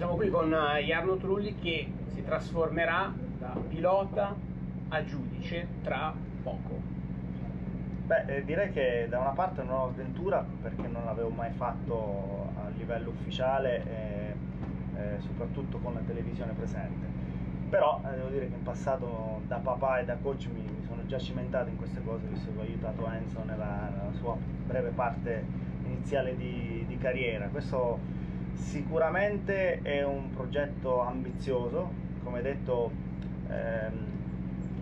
siamo qui con eh, Jarno Trulli che si trasformerà da pilota a giudice tra poco. Beh, eh, direi che da una parte è una nuova avventura perché non l'avevo mai fatto a livello ufficiale e eh, soprattutto con la televisione presente. Però eh, devo dire che in passato da papà e da coach mi, mi, sono già cimentato in queste cose visto che ho aiutato Enzo nella, nella sua breve parte iniziale di, di carriera. Questo sicuramente è un progetto ambizioso, come detto ehm,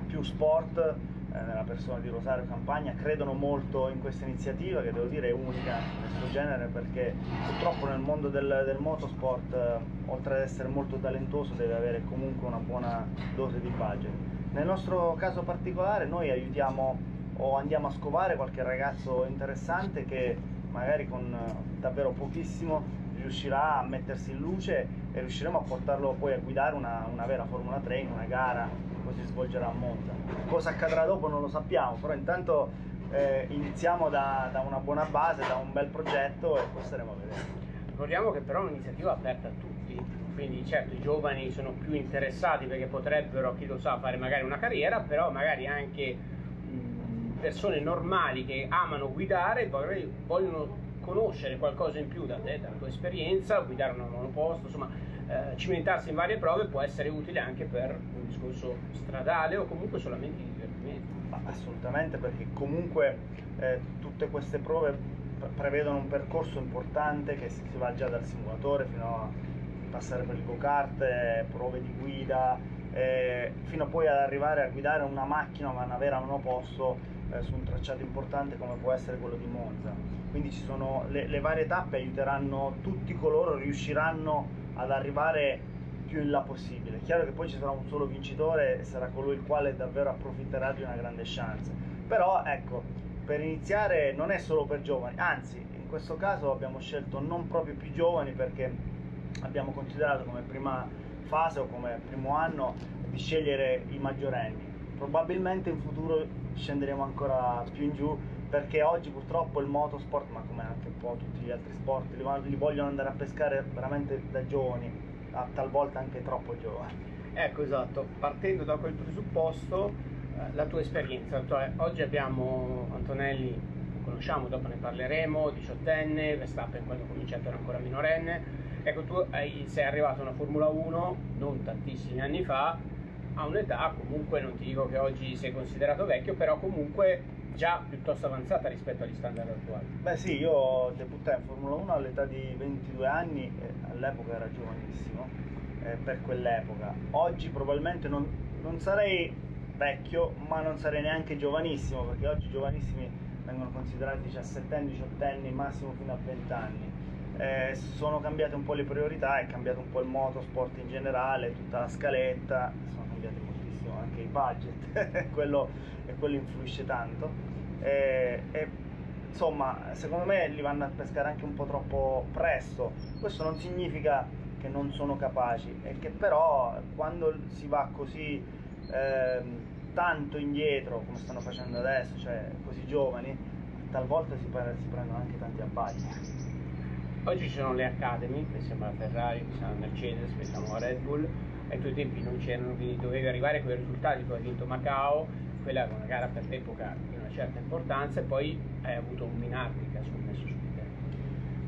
più sport eh, nella persona di Rosario Campagna credono molto in questa iniziativa che devo dire è unica nel suo genere perché purtroppo nel mondo del, del motorsport eh, oltre ad essere molto talentuoso deve avere comunque una buona dose di budget. Nel nostro caso particolare noi aiutiamo o andiamo a scovare qualche ragazzo interessante che magari con eh, davvero pochissimo riuscirà a mettersi in luce e riusciremo a portarlo poi a guidare una, una vera Formula 3 in una gara che poi si svolgerà a Monza. Cosa accadrà dopo non lo sappiamo, però intanto eh, iniziamo da, da, una buona base, da un bel progetto e poi staremo a vedere. Ricordiamo che però è un'iniziativa aperta a tutti, quindi certo i giovani sono più interessati perché potrebbero, chi lo sa, fare magari una carriera, però magari anche persone normali che amano guidare vogliono conoscere qualcosa in più da te, dalla tua esperienza, guidare un monoposto, insomma, eh, cimentarsi in varie prove può essere utile anche per un discorso stradale o comunque solamente di divertimento. Assolutamente, perché comunque eh, tutte queste prove prevedono un percorso importante che si va già dal simulatore fino a passare per il go-kart, eh, prove di guida, eh, fino poi ad arrivare a guidare una macchina, una vera monoposto eh, su un tracciato importante come può essere quello di Monza. Quindi ci sono le, le varie tappe aiuteranno tutti coloro, riusciranno ad arrivare più in là possibile. Chiaro che poi ci sarà un solo vincitore e sarà colui il quale davvero approfitterà di una grande chance. Però ecco, per iniziare non è solo per giovani, anzi in questo caso abbiamo scelto non proprio più giovani perché abbiamo considerato come prima fase o come primo anno di scegliere i maggiorenni. Probabilmente in futuro scenderemo ancora più in giù perché oggi purtroppo il motorsport, ma come anche un po' tutti gli altri sport, li, li vogliono andare a pescare veramente da giovani, talvolta anche troppo giovani. Ecco esatto, partendo da quel presupposto, eh, la tua esperienza, cioè, oggi abbiamo Antonelli, lo conosciamo, dopo ne parleremo, diciottenne, Verstappen quando ha cominciato era ancora minorenne, ecco tu hai, sei arrivato a una Formula 1 non tantissimi anni fa, a un'età comunque non ti dico che oggi sei considerato vecchio, però comunque già piuttosto avanzata rispetto agli standard attuali. Beh sì, io debuttai in Formula 1 all'età di 22 anni, all'epoca era giovanissimo eh, per quell'epoca. Oggi probabilmente non, non sarei vecchio, ma non sarei neanche giovanissimo, perché oggi giovanissimi vengono considerati 17 anni, 18 anni, massimo fino a 20 anni. Eh, sono cambiate un po' le priorità, è cambiato un po' il motorsport in generale, tutta la scaletta, sono cambiati moltissimo anche i budget, quello, e quello influisce tanto. E, e, insomma, secondo me li vanno a pescare anche un po' troppo presto. Questo non significa che non sono capaci, è che però quando si va così eh, tanto indietro, come stanno facendo adesso, cioè così giovani, talvolta si, si prendono anche tanti abbagli. Oggi ci sono le Academy, pensiamo alla Ferrari, pensiamo alla Mercedes, pensiamo alla Red Bull, ai tuoi tempi non c'erano, dovevi arrivare con i risultati, tu hai vinto Macao, quella era una gara per l'epoca di una certa importanza e poi hai avuto un Minardi che ha scommesso su di te.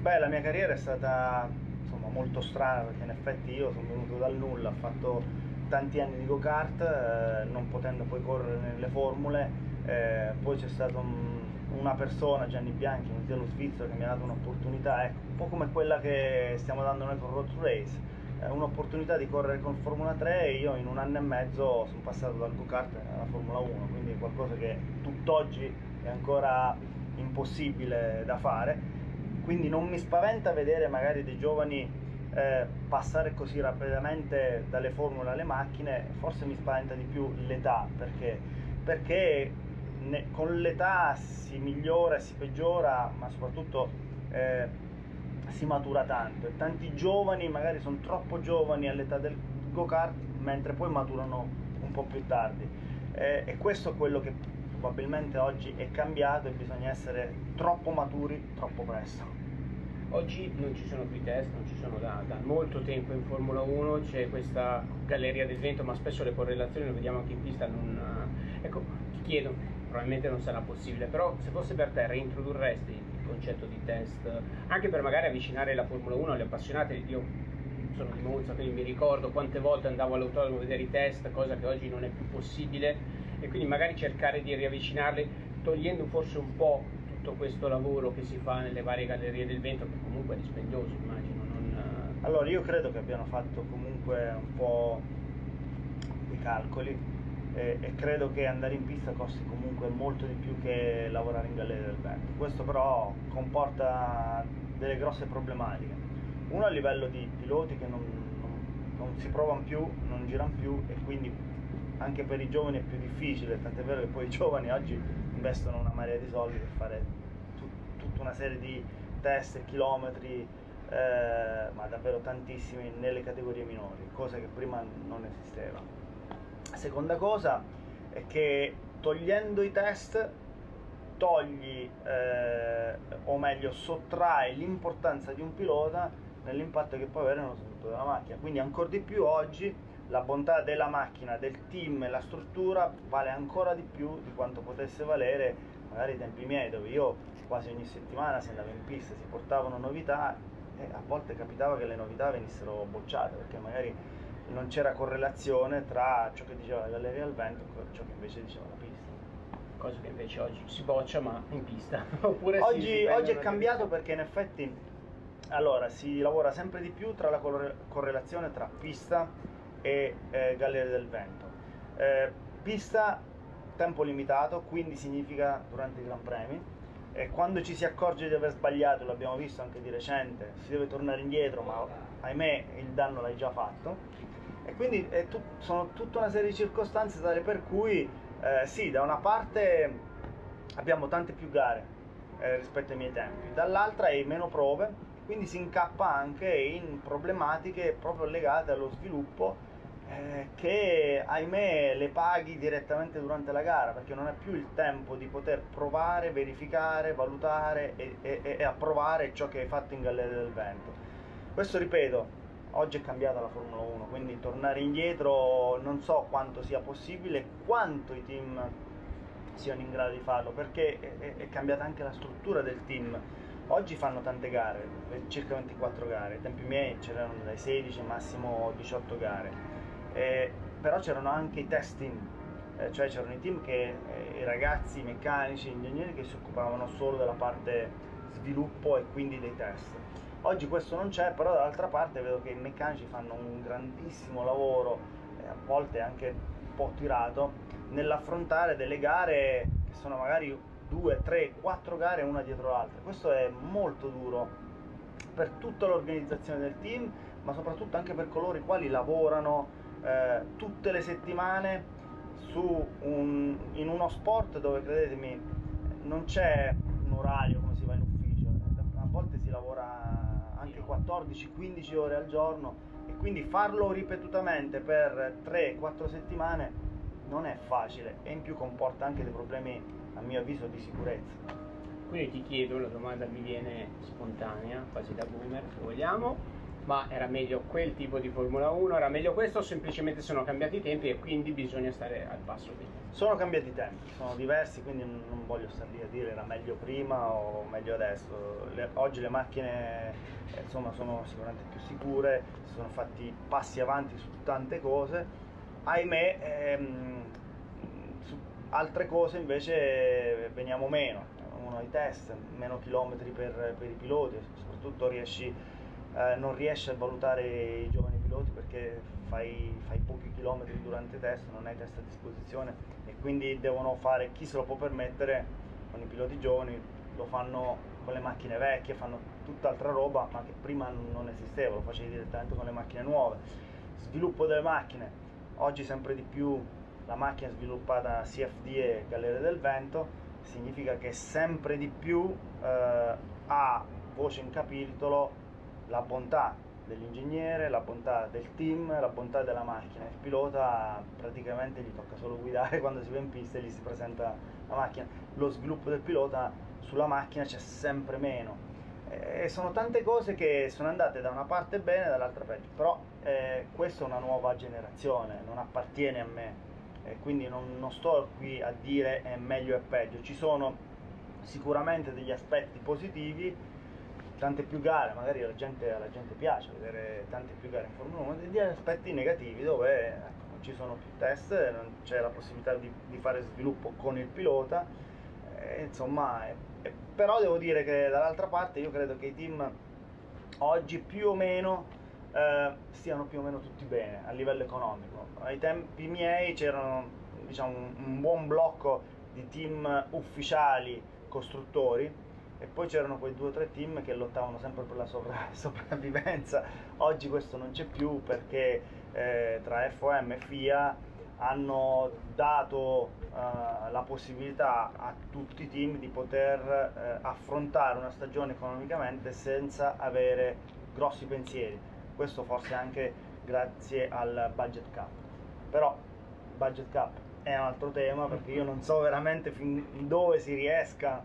Beh, la mia carriera è stata insomma, molto strana perché in effetti io sono venuto dal nulla, ho fatto tanti anni di go-kart, eh, non potendo poi correre nelle formule, eh, poi c'è stato un, una persona, Gianni Bianchi, un dello svizzero che mi ha dato un'opportunità, ecco, un po' come quella che stiamo dando noi con Road Race, un'opportunità di correre con Formula 3 e io in un anno e mezzo sono passato dal go-kart alla Formula 1, quindi è qualcosa che tutt'oggi è ancora impossibile da fare. Quindi non mi spaventa vedere magari dei giovani eh, passare così rapidamente dalle formule alle macchine, forse mi spaventa di più l'età, perché, perché ne, con l'età si migliora si peggiora, ma soprattutto eh, si matura tanto e tanti giovani magari sono troppo giovani all'età del go-kart mentre poi maturano un po' più tardi eh, e questo è quello che probabilmente oggi è cambiato e bisogna essere troppo maturi troppo presto Oggi non ci sono più test, non ci sono da, da, molto tempo in Formula 1, c'è questa galleria del vento, ma spesso le correlazioni lo vediamo anche in pista. Non, ecco, ti chiedo, probabilmente non sarà possibile, però se fosse per te reintrodurresti concetto di test, anche per magari avvicinare la Formula 1 agli appassionati, io sono di Monza, quindi mi ricordo quante volte andavo all'autodromo a vedere i test, cosa che oggi non è più possibile, e quindi magari cercare di riavvicinarli, togliendo forse un po' tutto questo lavoro che si fa nelle varie gallerie del vento, che comunque è dispendioso, immagino. Non... Eh. Allora, io credo che abbiano fatto comunque un po' i calcoli e, e, credo che andare in pista costi comunque molto di più che lavorare in galleria del vento. Questo però comporta delle grosse problematiche. Uno a livello di piloti che non, non, non si provano più, non girano più e quindi anche per i giovani è più difficile, tant'è vero che poi i giovani oggi investono una marea di soldi per fare tut- tutta una serie di test chilometri, eh, ma davvero tantissimi nelle categorie minori, cosa che prima non esisteva. Seconda cosa è che togliendo i test togli, eh, o meglio sottrae l'importanza di un pilota nell'impatto che può avere nello sviluppo della macchina. Quindi ancora di più oggi la bontà della macchina, del team e la struttura vale ancora di più di quanto potesse valere magari ai tempi miei dove io quasi ogni settimana si andava in pista, si portavano novità e a volte capitava che le novità venissero bocciate perché magari non c'era correlazione tra ciò che diceva la galleria al vento e ciò che invece diceva la pista. Cosa che invece oggi si boccia ma in pista. Oppure oggi, si oggi è cambiato perché in effetti allora si lavora sempre di più tra la correlazione tra pista e eh, Galleria del Vento. Eh, pista tempo limitato, quindi significa durante i Gran Premi. E quando ci si accorge di aver sbagliato, l'abbiamo visto anche di recente, si deve tornare indietro, ma ahimè il danno l'hai già fatto. E quindi tut- sono tutta una serie di circostanze tale per cui eh, sì, da una parte abbiamo tante più gare eh, rispetto ai miei tempi, dall'altra hai meno prove, quindi si incappa anche in problematiche proprio legate allo sviluppo eh, che ahimè le paghi direttamente durante la gara perché non hai più il tempo di poter provare, verificare, valutare e, e, e approvare ciò che hai fatto in Galleria del Vento. Questo ripeto, oggi è cambiata la Formula 1, quindi tornare indietro non so quanto sia possibile, quanto i team siano in grado di farlo, perché è, è cambiata anche la struttura del team. Oggi fanno tante gare, circa 24 gare, ai tempi miei c'erano dai 16 massimo 18 gare eh, però c'erano anche i testing, eh, cioè c'erano i team che, eh, i ragazzi i meccanici, gli ingegneri che si occupavano solo della parte sviluppo e quindi dei test. Oggi questo non c'è, però dall'altra parte vedo che i meccanici fanno un grandissimo lavoro, eh, a volte anche un po' tirato, nell'affrontare delle gare che sono magari due, tre, quattro gare una dietro l'altra. Questo è molto duro per tutta l'organizzazione del team, ma soprattutto anche per coloro i quali lavorano eh, tutte le settimane un, in uno sport dove credetemi non c'è un orario come si va in ufficio, a volte si lavora anche 14-15 ore al giorno e quindi farlo ripetutamente per 3-4 settimane non è facile e in più comporta anche dei problemi a mio avviso di sicurezza. Quindi ti chiedo, la domanda mi viene spontanea, quasi da boomer se vogliamo, ma era meglio quel tipo di Formula 1, era meglio questo semplicemente sono cambiati i tempi e quindi bisogna stare al passo qui? Sono cambiati i tempi, sono diversi, quindi non voglio stare lì a dire era meglio prima o meglio adesso. Le, oggi le macchine eh, insomma, sono sicuramente più sicure, si sono fatti passi avanti su tante cose, ahimè ehm, su altre cose invece veniamo meno, uno ai test, meno chilometri per, per i piloti, soprattutto riesci eh, non riesci a valutare i giovani piloti perché fai, fai, pochi chilometri durante i test, non hai test a disposizione e quindi devono fare chi se lo può permettere con i piloti giovani, lo fanno con le macchine vecchie, fanno tutt'altra roba ma che prima non esisteva, lo facevi direttamente con le macchine nuove. Sviluppo delle macchine, oggi sempre di più la macchina sviluppata CFD e Galleria del Vento significa che sempre di più eh, ha voce in capitolo la bontà dell'ingegnere, la bontà del team, la bontà della macchina. Il pilota praticamente gli tocca solo guidare quando si va in pista e gli si presenta la macchina. Lo sviluppo del pilota sulla macchina c'è sempre meno. Eh, sono tante cose che sono andate da una parte bene e dall'altra peggio, però eh, questa è una nuova generazione, non appartiene a me, eh, quindi non, non, sto qui a dire è meglio e peggio, ci sono sicuramente degli aspetti positivi, tante più gare, magari alla gente, alla gente piace vedere tante più gare in Formula 1, degli aspetti negativi dove ecco, non ci sono più test, non c'è la possibilità di, di fare sviluppo con il pilota, eh, insomma, eh, però devo dire che dall'altra parte io credo che i team oggi più o meno eh, stiano più o meno tutti bene a livello economico. Ai tempi miei c'erano diciamo, un, un buon blocco di team ufficiali costruttori e poi c'erano quei due o tre team che lottavano sempre per la sovra- sopravvivenza. Oggi questo non c'è più perché eh, tra FOM e FIA hanno dato uh, la possibilità a tutti i team di poter uh, affrontare una stagione economicamente senza avere grossi pensieri. Questo forse anche grazie al budget cap. Però budget cap è un altro tema perché io non so veramente fin dove si riesca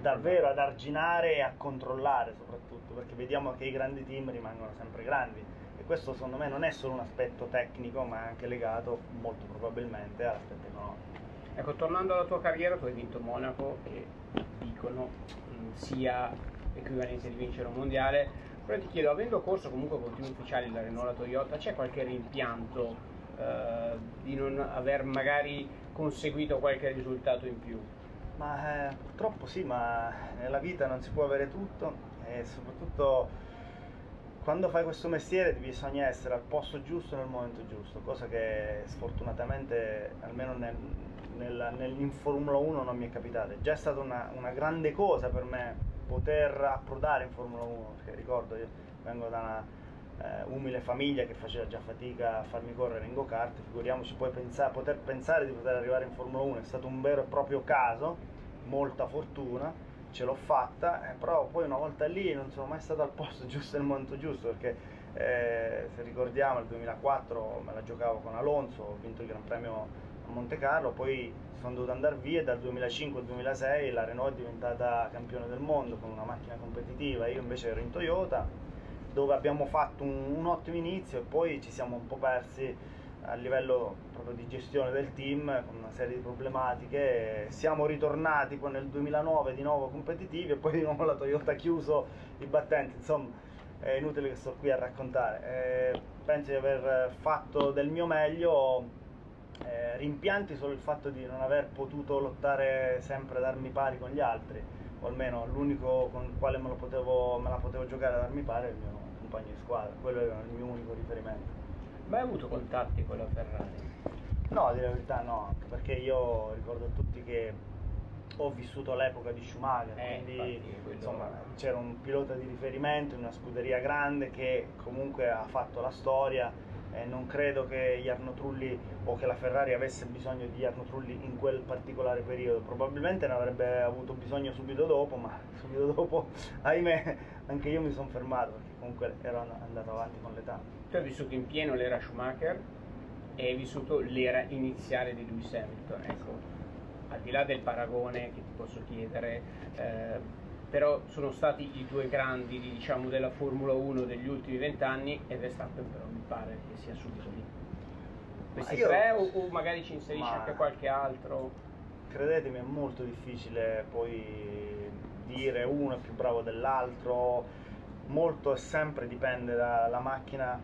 davvero ad arginare e a controllare soprattutto perché vediamo che i grandi team rimangono sempre grandi e questo secondo me non è solo un aspetto tecnico ma è anche legato molto probabilmente all'aspetto economico. Ecco, tornando alla tua carriera, tu hai vinto Monaco che dicono mm, sia equivalente di vincere un mondiale, però ti chiedo, avendo corso comunque con team ufficiali la Renault la Toyota, c'è qualche rimpianto eh, di non aver magari conseguito qualche risultato in più? Ma eh, purtroppo sì, ma nella vita non si può avere tutto e soprattutto quando fai questo mestiere bisogna essere al posto giusto nel momento giusto, cosa che sfortunatamente almeno nel, nel, nel, in Formula 1 non mi è capitata. È già stata una, una, grande cosa per me poter approdare in Formula 1, perché ricordo io vengo da una eh, umile famiglia che faceva già fatica a farmi correre in go-kart, figuriamoci poi pensare, poter pensare di poter arrivare in Formula 1 è stato un vero e proprio caso, molta fortuna, ce l'ho fatta, eh, però poi una volta lì non sono mai stato al posto giusto nel momento giusto perché eh, se ricordiamo il 2004 me la giocavo con Alonso, ho vinto il Gran Premio a Monte Carlo, poi sono dovuto andare via e dal 2005 al 2006 la Renault è diventata campione del mondo con una macchina competitiva, io invece ero in Toyota dove abbiamo fatto un, un, ottimo inizio e poi ci siamo un po' persi a livello proprio di gestione del team con una serie di problematiche. Siamo ritornati poi nel 2009 di nuovo competitivi e poi di nuovo la Toyota ha chiuso i battenti. Insomma, è inutile che sto qui a raccontare. Eh, penso di aver fatto del mio meglio. Eh, rimpianti solo il fatto di non aver potuto lottare sempre ad armi pari con gli altri, o almeno l'unico con il quale me, potevo, me la potevo giocare ad armi pari è il mio compagno di squadra, quello era il mio unico riferimento. Mai avuto contatti con la Ferrari? No, a dire la verità no, perché io ricordo a tutti che ho vissuto l'epoca di Schumacher, eh, quindi infatti, insomma, c'era un pilota di riferimento in una scuderia grande che comunque ha fatto la storia e non credo che Jarno Trulli o che la Ferrari avesse bisogno di Jarno Trulli in quel particolare periodo, probabilmente ne avrebbe avuto bisogno subito dopo, ma subito dopo, ahimè, anche io mi sono fermato perché comunque ero andato avanti con l'età. Tu hai vissuto in pieno l'era Schumacher e hai vissuto l'era iniziale di Lewis Hamilton, ecco, al di là del paragone che ti posso chiedere, eh, però sono stati i due grandi diciamo, della Formula 1 degli ultimi vent'anni e Verstappen però mi pare che sia subito lì. Questi io... tre o, o, magari ci inserisce Ma... anche qualche altro? Credetemi è molto difficile poi dire uno è più bravo dell'altro, molto e sempre dipende dalla macchina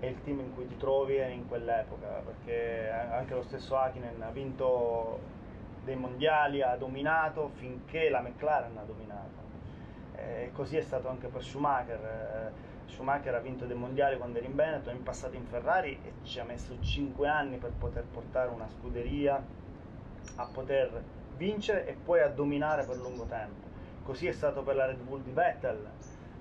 e il team in cui ti trovi in quell'epoca, perché anche lo stesso Akinen ha vinto dei mondiali, ha dominato finché la McLaren ha dominato. E così è stato anche per Schumacher. Eh, Schumacher ha vinto dei mondiali quando era in Veneto, è passato in Ferrari e ci ha messo 5 anni per poter portare una scuderia a poter vincere e poi a dominare per lungo tempo. Così è stato per la Red Bull di Vettel.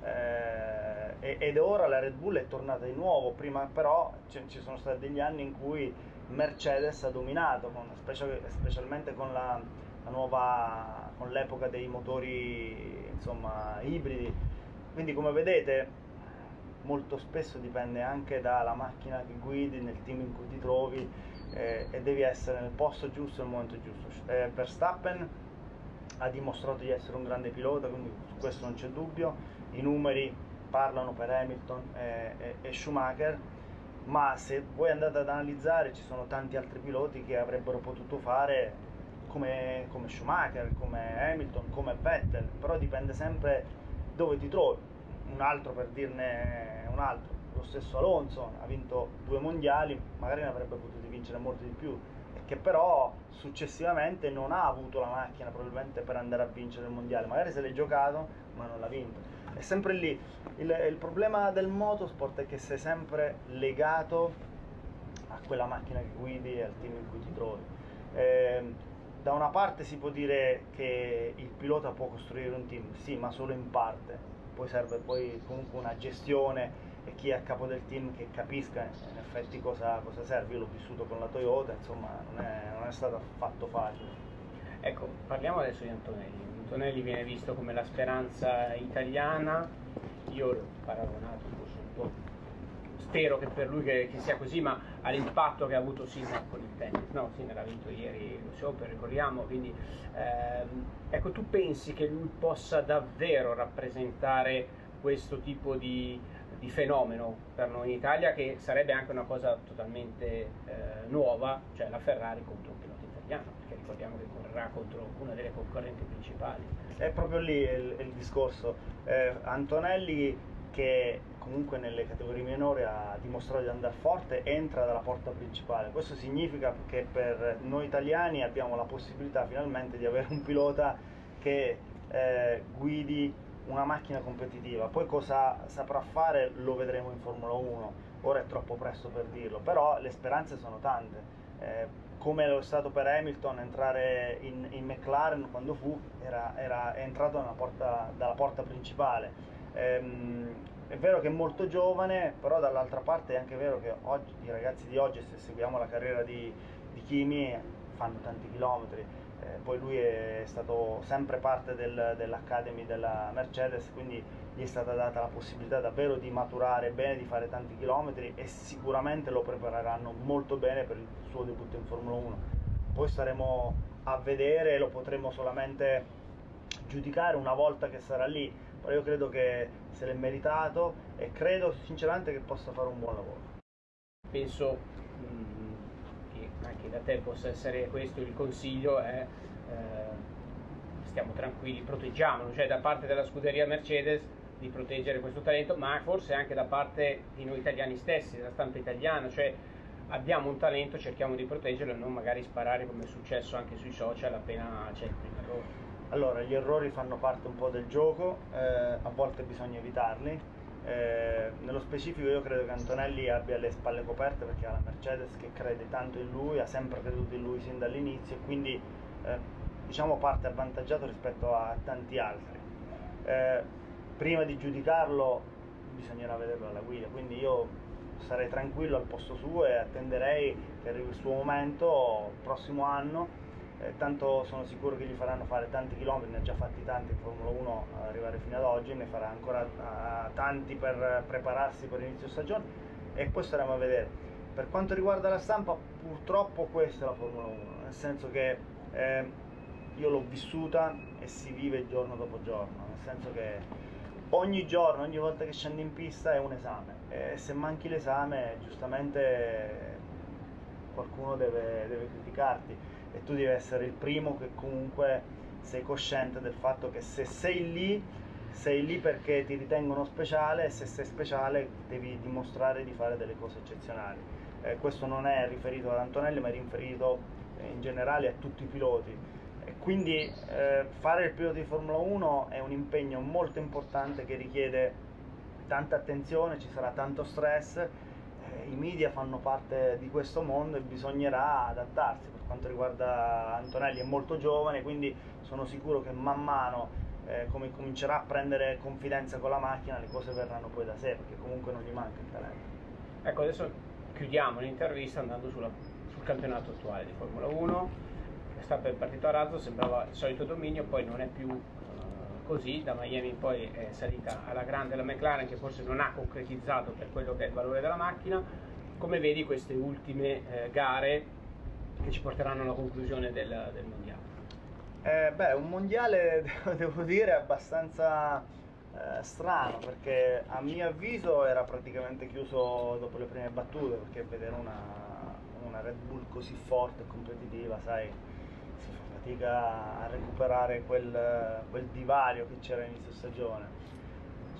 Eh, ed ora la Red Bull è tornata di nuovo, prima però ci sono stati degli anni in cui Mercedes ha dominato, con, specialmente con, la, la nuova, con l'epoca dei motori insomma, ibridi. Quindi come vedete molto spesso dipende anche dalla macchina che guidi, nel team in cui ti trovi eh, e devi essere nel posto giusto nel momento giusto. Eh, Verstappen ha dimostrato di essere un grande pilota, quindi su questo non c'è dubbio. I numeri parlano per Hamilton e, e, e Schumacher, ma se voi andate ad analizzare ci sono tanti altri piloti che avrebbero potuto fare come, come Schumacher, come Hamilton, come Vettel, però dipende sempre dove ti trovi. Un altro per dirne un altro, lo stesso Alonso ha vinto due mondiali, magari ne avrebbe potuto vincere molti di più, che però successivamente non ha avuto la macchina probabilmente per andare a vincere il mondiale, magari se l'è giocato ma non l'ha vinto. È sempre lì, il, il problema del motorsport è che sei sempre legato a quella macchina che guidi e al team in cui ti trovi. Eh, da una parte si può dire che il pilota può costruire un team, sì, ma solo in parte, poi serve poi comunque una gestione e chi è a capo del team che capisca in effetti cosa, cosa serve. Io l'ho vissuto con la Toyota, insomma non è, non è stato affatto facile. Ecco, parliamo adesso di Antonelli. Antonelli viene visto come la speranza italiana, io l'ho paragonato un po', spero che per lui che, che sia così, ma all'impatto che ha avuto Sinner con il tennis, no, Sinner ha vinto ieri lo Open, ricordiamo, quindi ehm, ecco tu pensi che lui possa davvero rappresentare questo tipo di, di fenomeno per noi in Italia che sarebbe anche una cosa totalmente eh, nuova, cioè la Ferrari contro un pilota italiano, ricordiamo che correrà contro una delle concorrenti principali. È proprio lì il, il discorso. Eh, Antonelli che comunque nelle categorie minori ha dimostrato di andare forte, entra dalla porta principale. Questo significa che per noi italiani abbiamo la possibilità finalmente di avere un pilota che eh, guidi una macchina competitiva. Poi cosa saprà fare lo vedremo in Formula 1, ora è troppo presto per dirlo, però le speranze sono tante. Eh, come lo è stato per Hamilton entrare in, in McLaren quando fu, era, era entrato porta, dalla porta principale. Ehm, è vero che è molto giovane, però dall'altra parte è anche vero che oggi, i ragazzi di oggi, se seguiamo la carriera di, di Kimi, fanno tanti chilometri eh, poi lui è stato sempre parte del, dell'Academy della Mercedes, quindi gli è stata data la possibilità davvero di maturare bene, di fare tanti chilometri e sicuramente lo prepareranno molto bene per il suo debutto in Formula 1. Poi staremo a vedere, lo potremo solamente giudicare una volta che sarà lì, però io credo che se l'è meritato e credo sinceramente che possa fare un buon lavoro. Penso anche da te possa essere questo il consiglio è eh, stiamo tranquilli, proteggiamolo, cioè da parte della scuderia Mercedes di proteggere questo talento, ma forse anche da parte di noi italiani stessi, della stampa italiana, cioè abbiamo un talento, cerchiamo di proteggerlo e non magari sparare come è successo anche sui social appena c'è il primo errore. Allora, gli errori fanno parte un po' del gioco, eh, a volte bisogna evitarli, eh, nello specifico io credo che Antonelli abbia le spalle coperte perché ha la Mercedes che crede tanto in lui, ha sempre creduto in lui sin dall'inizio e quindi eh, diciamo parte avvantaggiato rispetto a tanti altri. Eh, prima di giudicarlo bisognerà vederlo alla guida, quindi io sarei tranquillo al posto suo e attenderei che arrivi il suo momento il prossimo anno eh, tanto sono sicuro che gli faranno fare tanti chilometri, ne ha già fatti tanti in Formula 1 ad arrivare fino ad oggi, ne farà ancora uh, tanti per prepararsi per l'inizio stagione e poi staremo a vedere. Per quanto riguarda la stampa, purtroppo questa è la Formula 1, nel senso che eh, io l'ho vissuta e si vive giorno dopo giorno, nel senso che ogni giorno, ogni volta che scendi in pista è un esame e se manchi l'esame giustamente qualcuno deve, deve criticarti e tu devi essere il primo che comunque sei cosciente del fatto che se sei lì sei lì perché ti ritengono speciale e se sei speciale devi dimostrare di fare delle cose eccezionali. Eh, questo non è riferito ad Antonelli ma è riferito in generale a tutti i piloti. Quindi eh, fare il pilota di Formula 1 è un impegno molto importante che richiede tanta attenzione, ci sarà tanto stress, eh, i media fanno parte di questo mondo e bisognerà adattarsi quanto riguarda Antonelli è molto giovane, quindi sono sicuro che man mano eh, come comincerà a prendere confidenza con la macchina le cose verranno poi da sé, perché comunque non gli manca il talento. Ecco, adesso chiudiamo l'intervista andando sulla, sul campionato attuale di Formula 1. È partito a razzo, sembrava il solito dominio, poi non è più uh, così, da Miami poi è salita alla grande la McLaren che forse non ha concretizzato per quello che è il valore della macchina. Come vedi queste ultime eh, gare che ci porteranno alla conclusione del, del mondiale. Eh, beh, un mondiale devo dire abbastanza eh, strano perché a mio avviso era praticamente chiuso dopo le prime battute perché vedere una, una Red Bull così forte e competitiva, sai, si fa fatica a recuperare quel, quel divario che c'era all'inizio stagione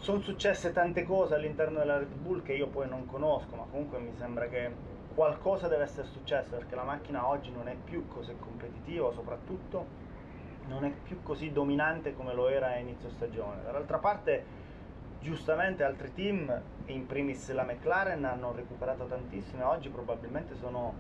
sono successe tante cose all'interno della Red Bull che io poi non conosco, ma comunque mi sembra che qualcosa deve essere successo perché la macchina oggi non è più così competitiva, soprattutto non è più così dominante come lo era a inizio stagione. Dall'altra parte, giustamente altri team, in primis la McLaren, hanno recuperato tantissimo e oggi probabilmente sono,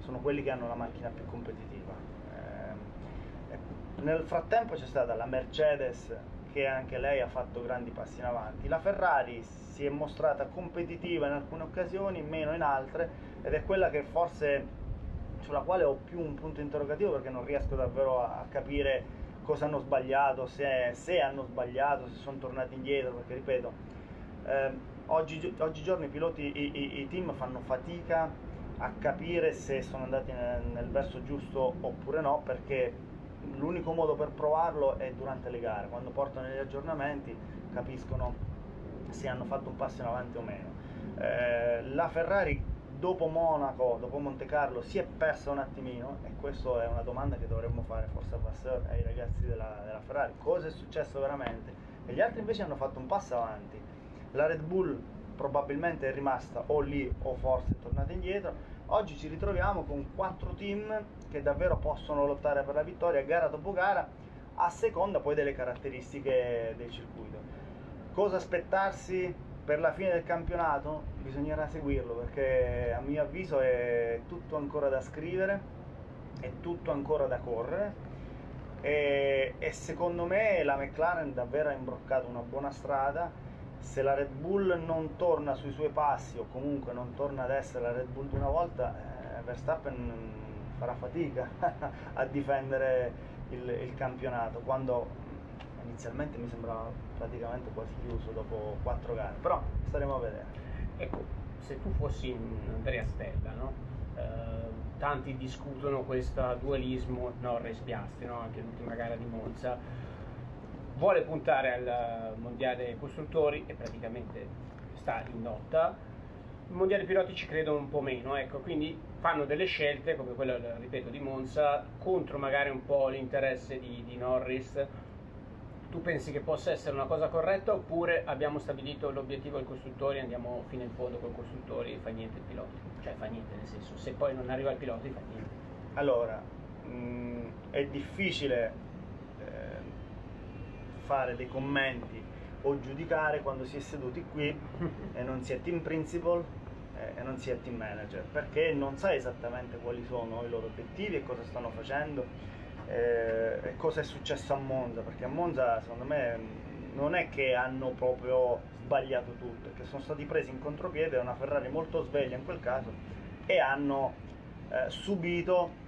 sono quelli che hanno la macchina più competitiva. Eh, nel frattempo c'è stata la Mercedes che anche lei ha fatto grandi passi in avanti. La Ferrari si è mostrata competitiva in alcune occasioni, meno in altre, ed è quella che forse sulla quale ho più un punto interrogativo perché non riesco davvero a capire cosa hanno sbagliato, se, se hanno sbagliato, se sono tornati indietro, perché ripeto, eh, oggi, oggigiorno i piloti, i, i, i, team fanno fatica a capire se sono andati nel, nel verso giusto oppure no, perché l'unico modo per provarlo è durante le gare, quando portano gli aggiornamenti capiscono se hanno fatto un passo in avanti o meno. Eh, la Ferrari dopo Monaco, dopo Monte Carlo, si è persa un attimino e questa è una domanda che dovremmo fare forse a Vasseur ai ragazzi della, della Ferrari. Cosa è successo veramente? E gli altri invece hanno fatto un passo avanti. La Red Bull probabilmente è rimasta o lì o forse è tornata indietro Oggi ci ritroviamo con quattro team che davvero possono lottare per la vittoria gara dopo gara a seconda poi delle caratteristiche del circuito. Cosa aspettarsi per la fine del campionato? Bisognerà seguirlo perché a mio avviso è tutto ancora da scrivere, è tutto ancora da correre e, e secondo me la McLaren davvero ha imbroccato una buona strada se la Red Bull non torna sui suoi passi o comunque non torna ad essere la Red Bull di una volta, eh, Verstappen farà fatica a difendere il, il, campionato quando inizialmente mi sembrava praticamente quasi chiuso dopo quattro gare, però staremo a vedere. Ecco, se tu fossi Andrea Stella, no? eh, tanti discutono questo dualismo Norris-Piastri, no? anche l'ultima gara di Monza vuole puntare al mondiale costruttori e praticamente sta in lotta. Il mondiale piloti ci credo un po' meno, ecco, quindi fanno delle scelte come quella, ripeto, di Monza contro magari un po' l'interesse di, di Norris. Tu pensi che possa essere una cosa corretta oppure abbiamo stabilito l'obiettivo del costruttore e andiamo fino in fondo col costruttori e fa niente il pilota? Cioè fa niente nel senso, se poi non arriva il pilota fa niente. Allora, mh, mm, è difficile fare dei commenti o giudicare quando si è seduti qui e non si è team principal eh, e non si è team manager. Perché non sai esattamente quali sono i loro obiettivi e cosa stanno facendo eh, e cosa è successo a Monza. Perché a Monza secondo me non è che hanno proprio sbagliato tutto è che sono stati presi in contropiede da una Ferrari molto sveglia in quel caso e hanno eh, subito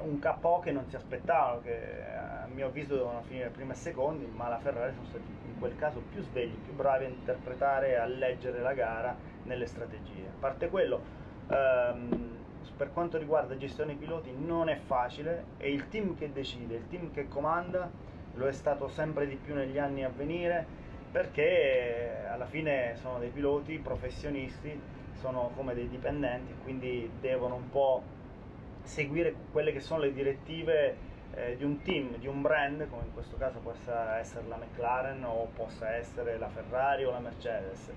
un KO che non si aspettavano, che a mio avviso dovevano finire prima e secondi, ma la Ferrari sono stati in quel caso più svegli, più bravi a interpretare e a leggere la gara nelle strategie. A parte quello, ehm, per quanto riguarda gestione piloti non è facile, è il team che decide, il team che comanda, lo è stato sempre di più negli anni a venire, perché alla fine sono dei piloti professionisti, sono come dei dipendenti, quindi devono un po' seguire quelle che sono le direttive eh, di un team, di un brand, come in questo caso possa essere la McLaren o possa essere la Ferrari o la Mercedes.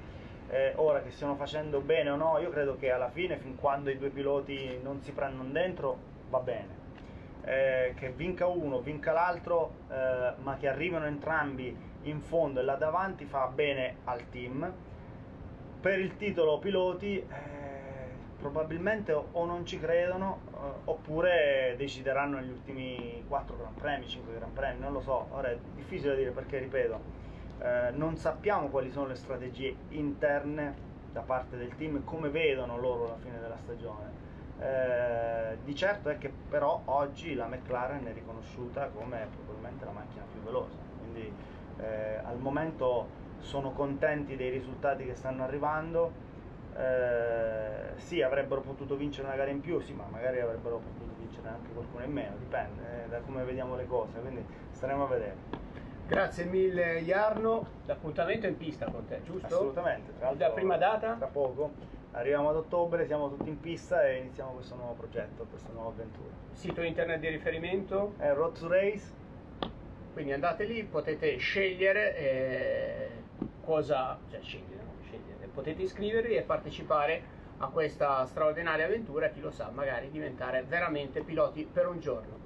Eh, ora che stiano facendo bene o no, io credo che alla fine, fin quando i due piloti non si prendono dentro, va bene. Eh, che vinca uno, vinca l'altro, eh, ma che arrivino entrambi in fondo e là davanti fa bene al team. Per il titolo piloti eh, probabilmente o non ci credono eh, oppure decideranno negli ultimi 4 Gran Premi, 5 Gran Premi, non lo so, ora è difficile dire perché ripeto, eh, non sappiamo quali sono le strategie interne da parte del team, come vedono loro la fine della stagione. Eh, di certo è che però oggi la McLaren è riconosciuta come probabilmente la macchina più veloce, quindi eh, al momento sono contenti dei risultati che stanno arrivando, eh, sì, avrebbero potuto vincere una gara in più, sì, ma magari avrebbero potuto vincere anche qualcuno in meno, dipende eh, da come vediamo le cose, quindi staremo a vedere. Grazie mille Jarno, l'appuntamento è in pista con te, giusto? Assolutamente, tra l'altro La prima data? Tra poco, arriviamo ad ottobre, siamo tutti in pista e iniziamo questo nuovo progetto, questa nuova avventura. Sito internet di riferimento? È Road to Race. Quindi andate lì, potete scegliere eh, cosa, cioè scegliere, potete iscrivervi e partecipare a questa straordinaria avventura e chi lo sa, magari diventare veramente piloti per un giorno.